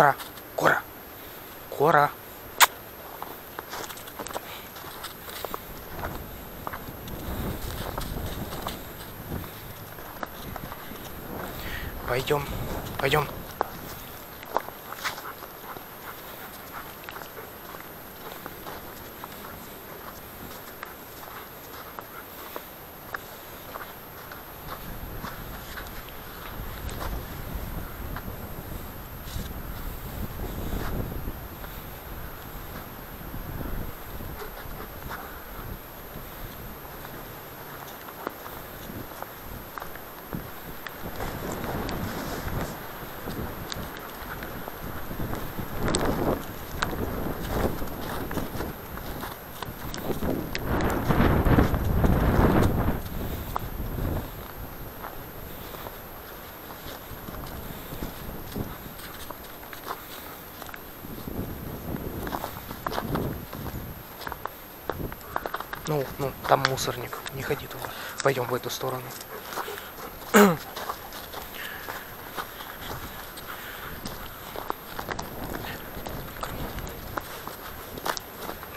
Кора, Кора, Кора. Пойдем, пойдем. Ну, ну, там мусорник. Не ходи туда. Пойдем в эту сторону.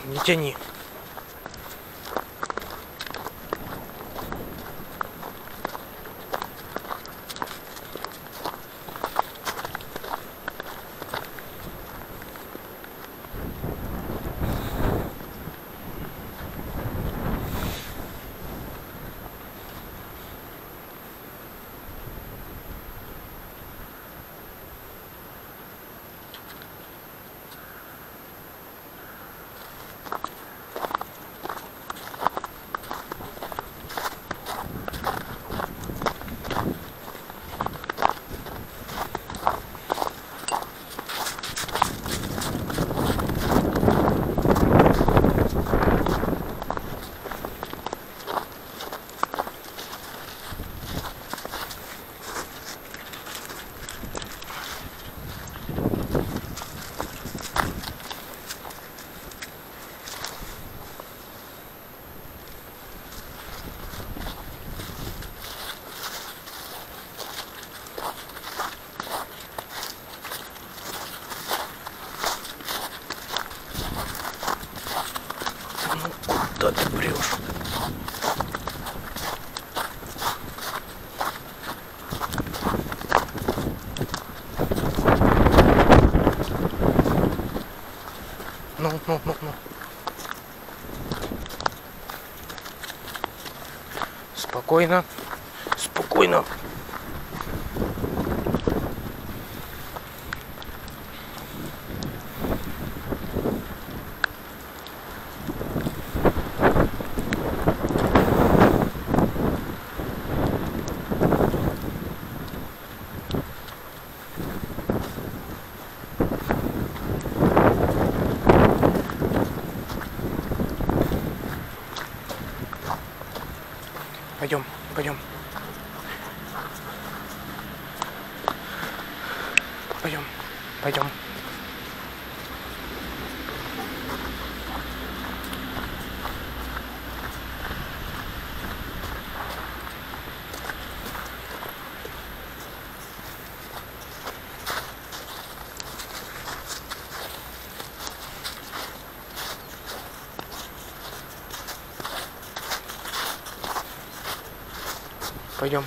Не тяни. Ну, куда ты прешь? Ну, ну, ну, ну. Спокойно. Спокойно. Пойдем, пойдем. Пойдем, пойдем. Пойдем.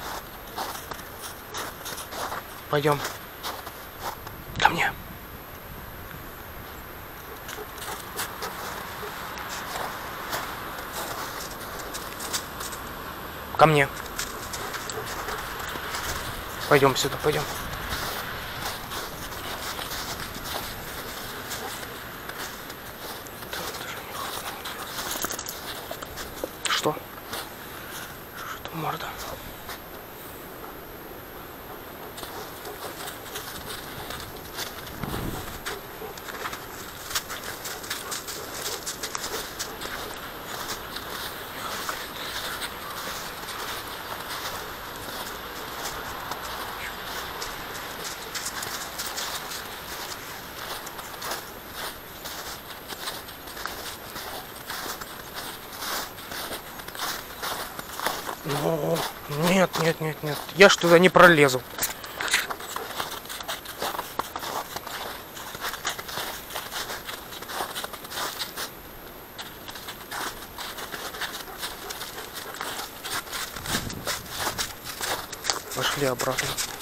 Пойдем. Ко мне. Ко мне. Пойдем сюда, пойдем. Нет, нет, нет, нет. Я что туда не пролезу. Пошли обратно.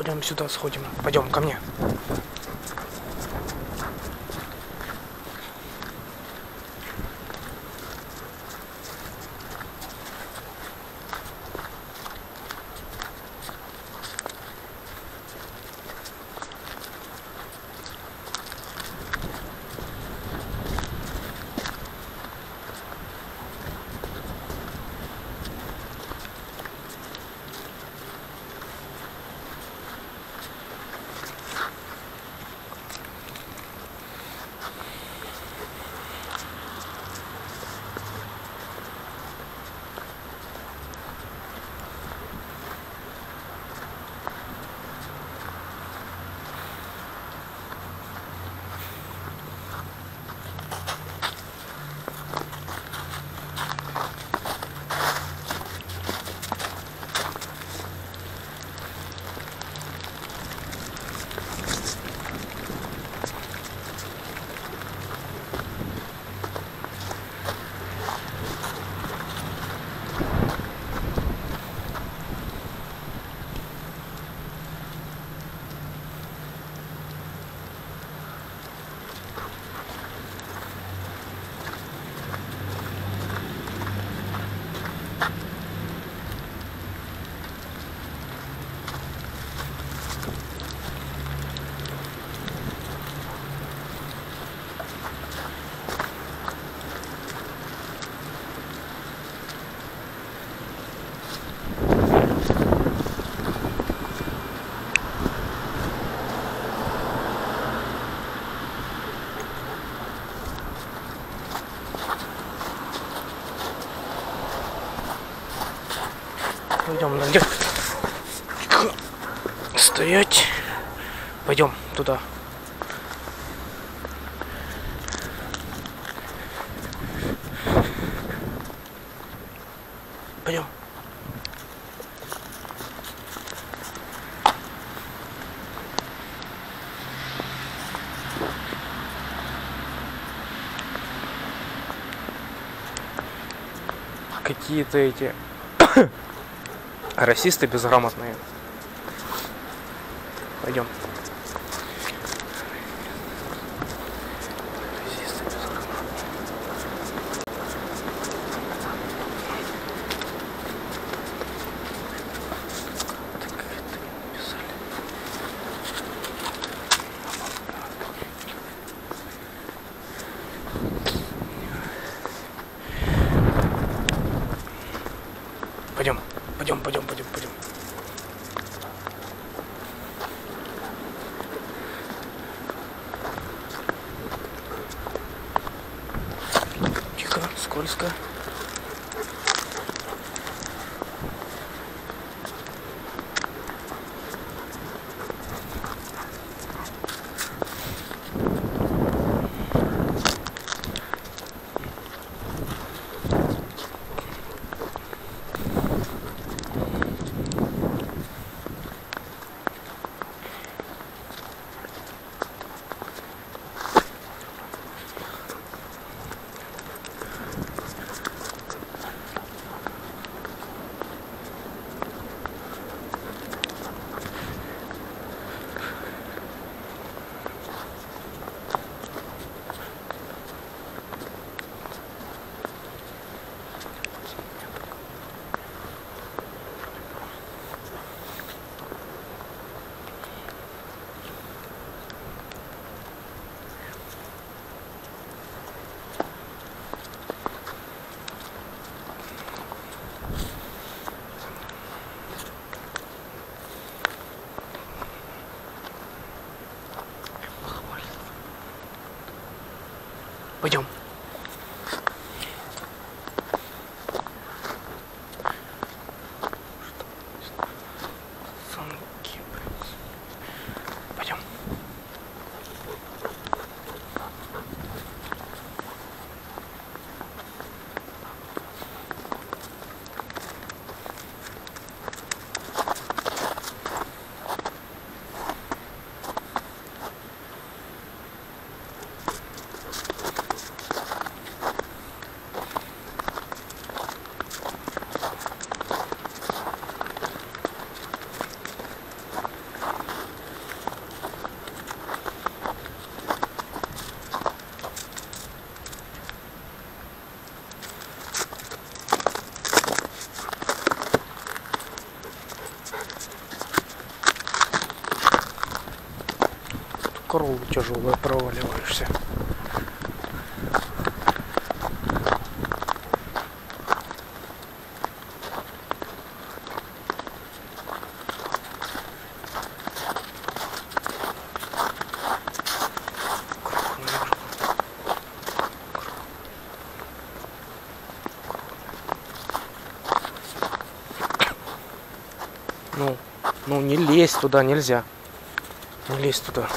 Пойдем сюда сходим. Пойдем ко мне. Пойдем. Тихо. Стоять. Пойдем туда. Пойдем. Какие-то эти расисты безграмотные. Пойдем. Расисты безграмотные. Так это не писали. Пойдем, пойдем. Пойдем, пойдем. Тихо, скользко. Пойдем. Тяжелая проваливаешься. Ну, ну не лезь туда, нельзя. Не лезь туда.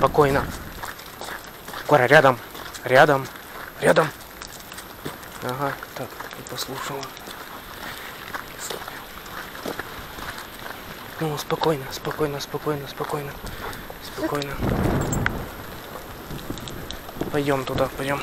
Спокойно. Кора, рядом. Рядом. Рядом. Ага, так, не послушала. Ну, спокойно, спокойно, спокойно, спокойно. Спокойно. Пойдем туда, пойдем.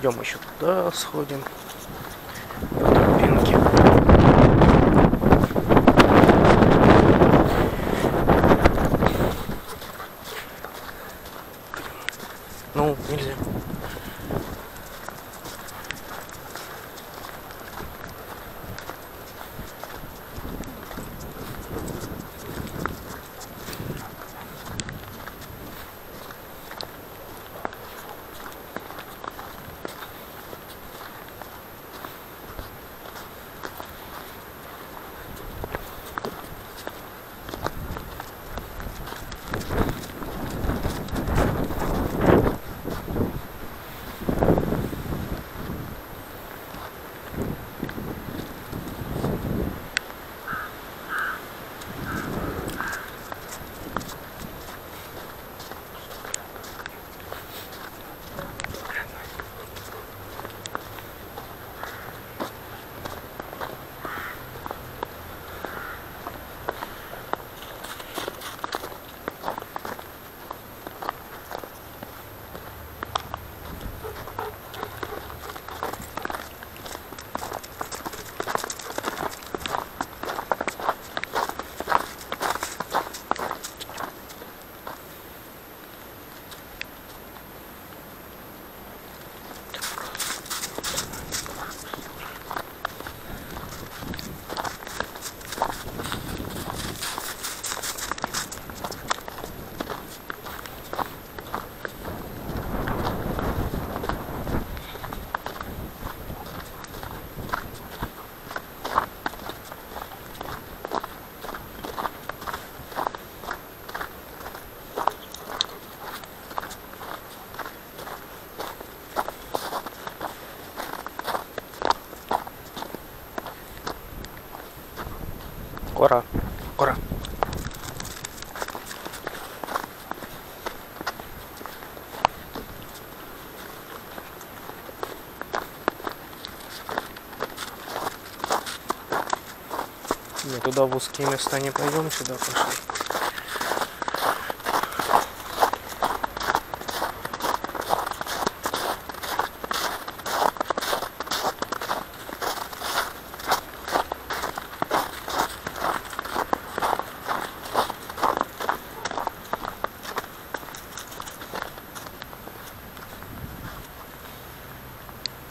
Пойдем еще туда сходим. Кора. Кора. Мы туда в узкие места не пойдем, сюда пошли.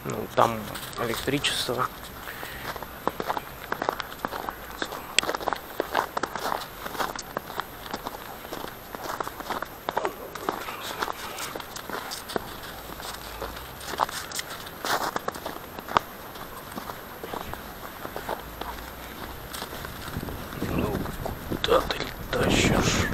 Ну, там электричество. Ну, куда ты тащишь?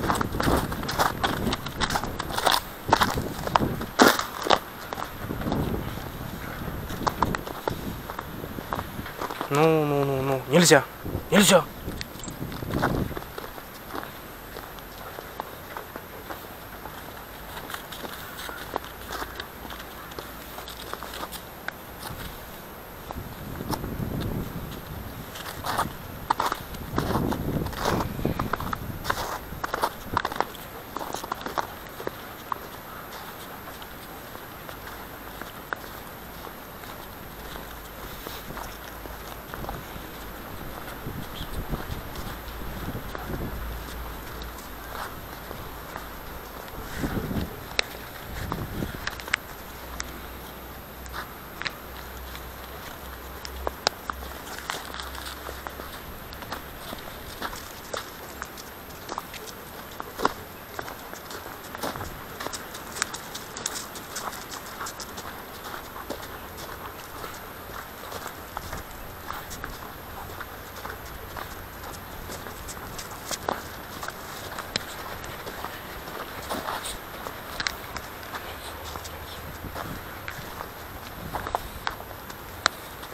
Ну, ну, ну, ну, нельзя, нельзя.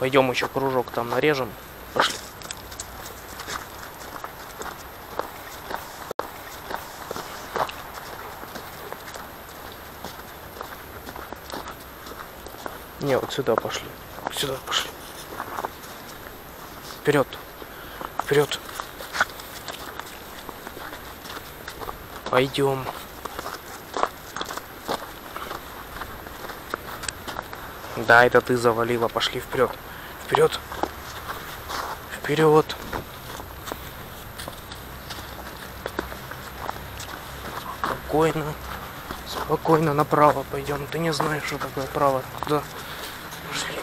Пойдем еще кружок там нарежем. Пошли. Не, вот сюда пошли. Сюда пошли. Вперед. Вперед. Пойдем. Да, это ты завалила. Пошли вперед. Вперед. Вперед. Спокойно. Спокойно направо пойдем. Ты не знаешь, что такое право. Да. Пошли.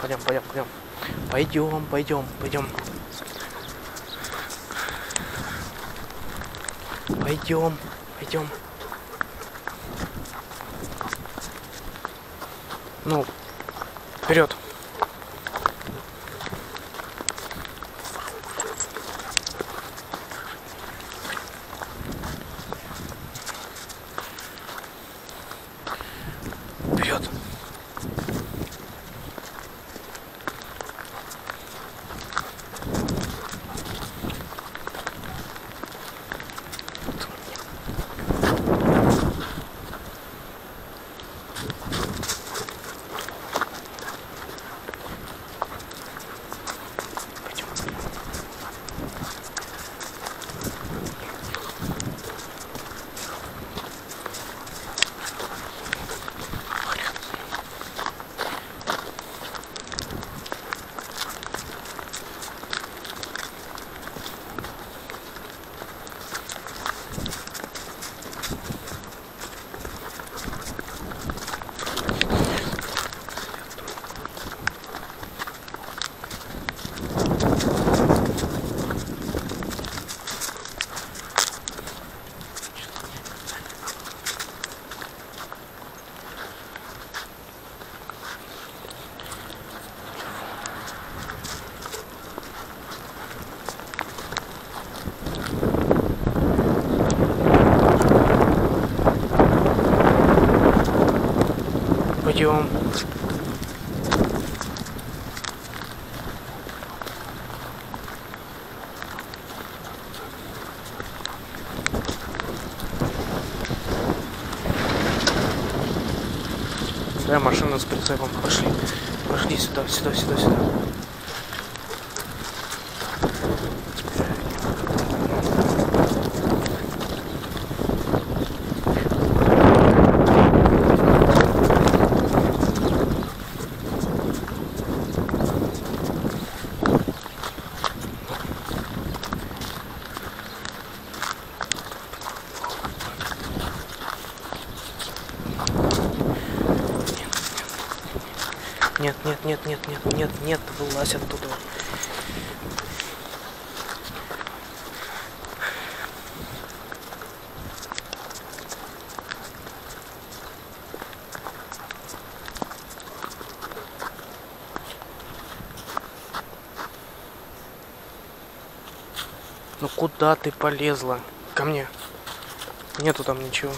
Пойдем. Пойдем, пойдем, пойдем. Пойдем, пойдем, пойдем. Пойдем. Ну. Вперед. Пойдем. Пойдем. Да, машина с прицепом. Пошли. Пошли сюда, сюда, сюда, сюда. Нет, нет, нет, нет, нет, вылазь оттуда. Ну куда ты полезла? Ко мне. Нету там ничего.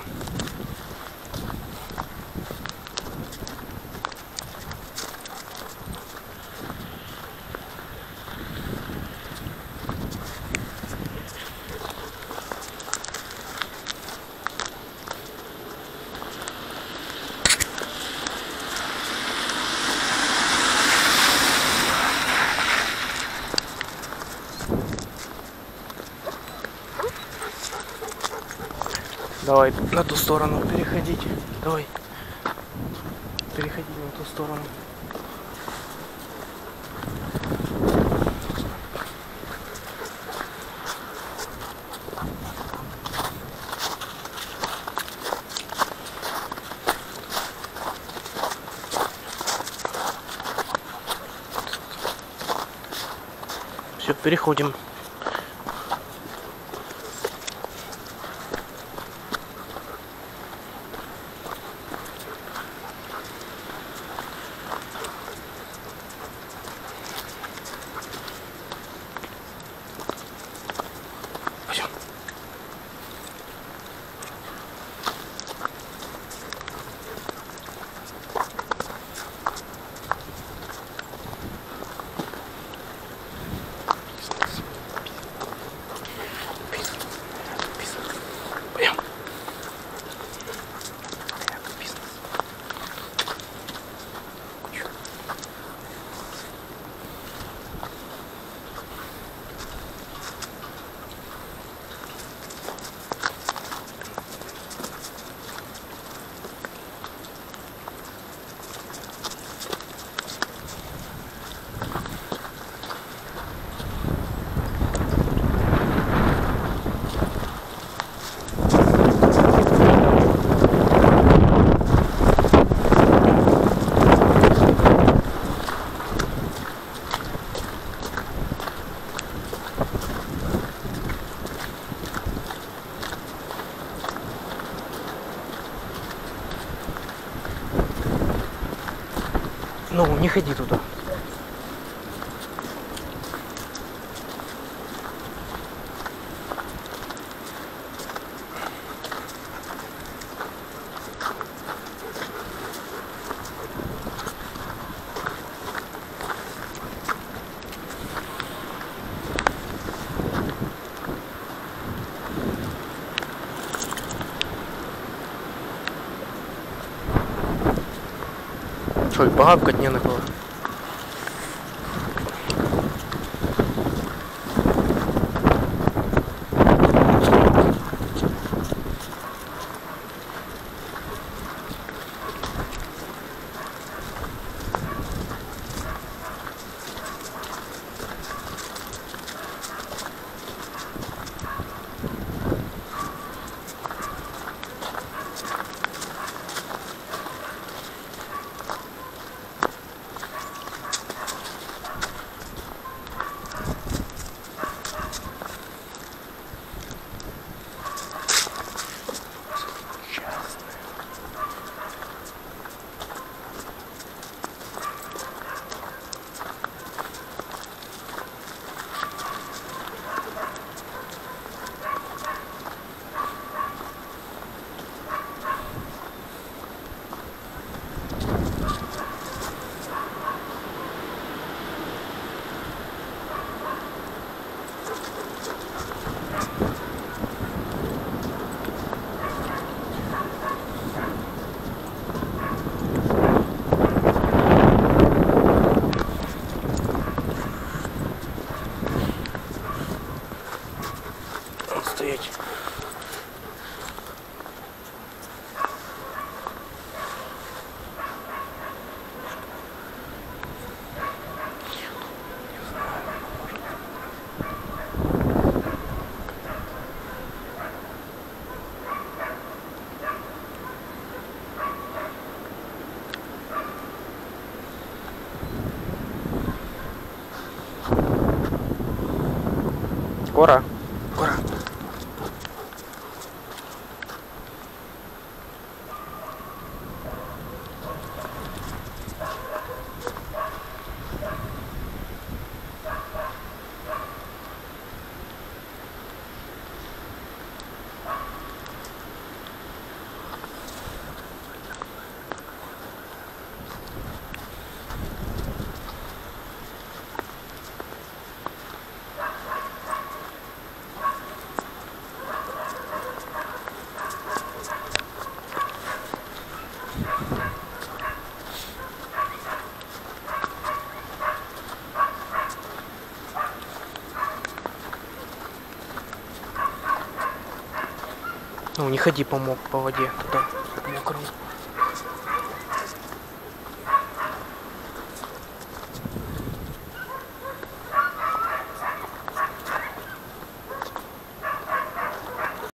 Давай на ту сторону переходить. Давай. Переходи на ту сторону. Все, переходим. Що, і багавкать не на кого? Вон стоять. Кора. Кора. Ну, не ходи по, по воде туда.